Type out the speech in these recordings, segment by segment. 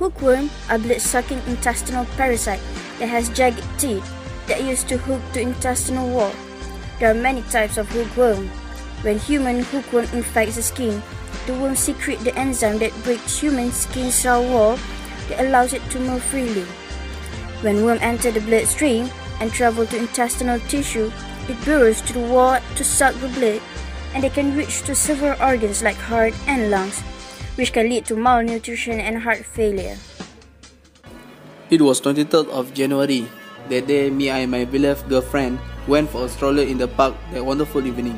Hookworm, a blood-sucking intestinal parasite that has jagged teeth that used to hook to intestinal wall. There are many types of hookworm. When human hookworm infects the skin, the worm secretes the enzyme that breaks human skin cell wall that allows it to move freely. When worm enter the bloodstream and travel to intestinal tissue, it burrows to the wall to suck the blood, and they can reach to several organs like heart and lungs, which can lead to malnutrition and heart failure. It was 23rd of January. That day, me and my beloved girlfriend went for a stroller in the park that wonderful evening.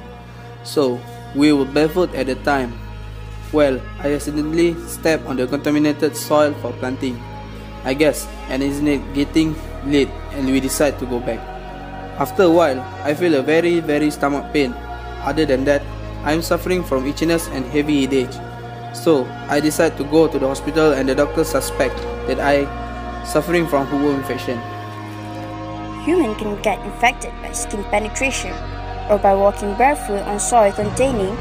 So, we were barefoot at the time. Well, I accidentally stepped on the contaminated soil for planting. I guess, and isn't it getting late and we decide to go back. After a while, I feel a very very stomach pain. Other than that, I am suffering from itchiness and heavy headache. So, I decide to go to the hospital and the doctors suspect that I suffering from hookworm infection. Human can get infected by skin penetration or by walking barefoot on soil containing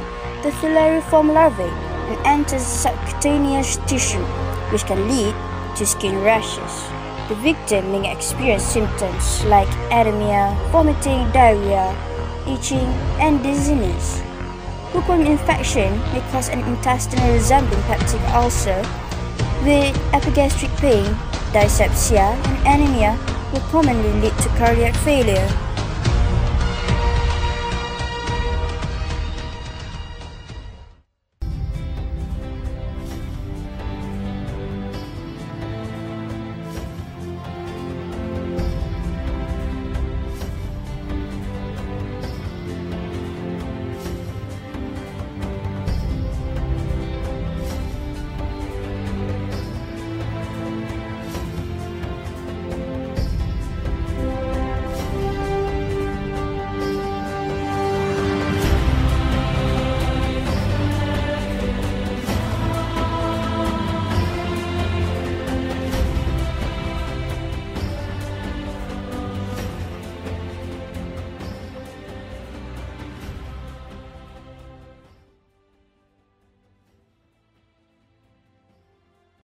the filariform larvae and enters subcutaneous tissue, which can lead to skin rashes. The victim may experience symptoms like anemia, vomiting, diarrhea, itching, and dizziness. Hookworm infection may cause an intestinal resembling peptic ulcer with epigastric pain, dyspepsia, and anemia will commonly lead to cardiac failure.